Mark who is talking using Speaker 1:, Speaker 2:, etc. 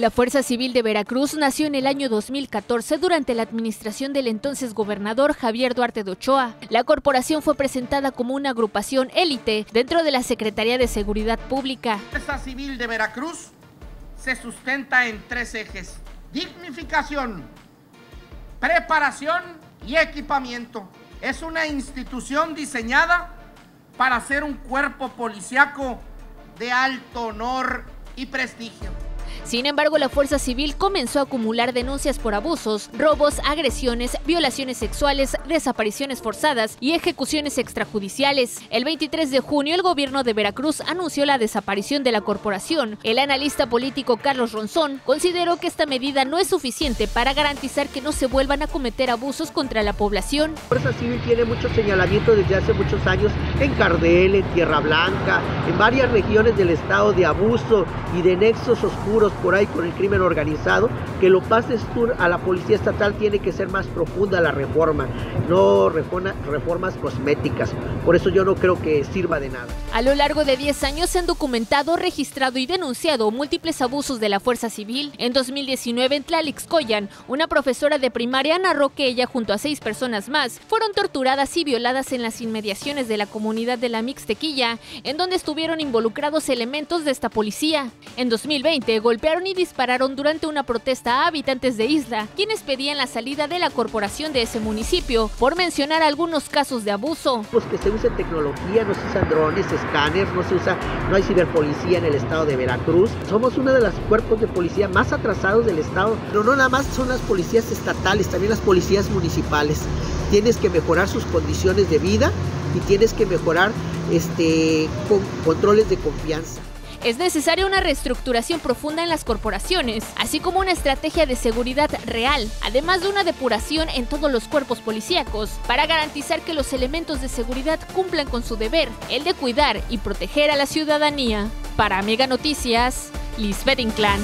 Speaker 1: La Fuerza Civil de Veracruz nació en el año 2014 durante la administración del entonces gobernador Javier Duarte de Ochoa. La corporación fue presentada como una agrupación élite dentro de la Secretaría de Seguridad Pública.
Speaker 2: La Fuerza Civil de Veracruz se sustenta en tres ejes. Dignificación, preparación y equipamiento. Es una institución diseñada para ser un cuerpo policiaco de alto honor y prestigio.
Speaker 1: Sin embargo, la Fuerza Civil comenzó a acumular denuncias por abusos, robos, agresiones, violaciones sexuales, desapariciones forzadas y ejecuciones extrajudiciales. El 23 de junio, el gobierno de Veracruz anunció la desaparición de la corporación. El analista político Carlos Ronzón consideró que esta medida no es suficiente para garantizar que no se vuelvan a cometer abusos contra la población.
Speaker 3: La Fuerza Civil tiene mucho señalamiento desde hace muchos años en Cardel, en Tierra Blanca, en varias regiones del estado de abuso y de nexos oscuros por ahí con el crimen organizado, que lo pases tú a la policía estatal tiene que ser más profunda la reforma, no reformas cosméticas. Por eso yo no creo que sirva de nada.
Speaker 1: A lo largo de 10 años se han documentado, registrado y denunciado múltiples abusos de la fuerza civil. En 2019 en Tlalixcoyan, una profesora de primaria narró que ella junto a seis personas más fueron torturadas y violadas en las inmediaciones de la comunidad de la Mixtequilla, en donde estuvieron involucrados elementos de esta policía. En 2020 golpearon y dispararon durante una protesta a habitantes de Isla, quienes pedían la salida de la corporación de ese municipio, por mencionar algunos casos de abuso.
Speaker 3: Pues que se use tecnología, no se usan drones, escáneres, no se usa, no hay ciberpolicía en el estado de Veracruz. Somos uno de los cuerpos de policía más atrasados del estado, pero no nada más son las policías estatales, también las policías municipales. Tienes que mejorar sus condiciones de vida y tienes que mejorar este, con controles de confianza.
Speaker 1: Es necesaria una reestructuración profunda en las corporaciones, así como una estrategia de seguridad real, además de una depuración en todos los cuerpos policíacos, para garantizar que los elementos de seguridad cumplan con su deber, el de cuidar y proteger a la ciudadanía. Para Mega Noticias, Lisbeth Inclán.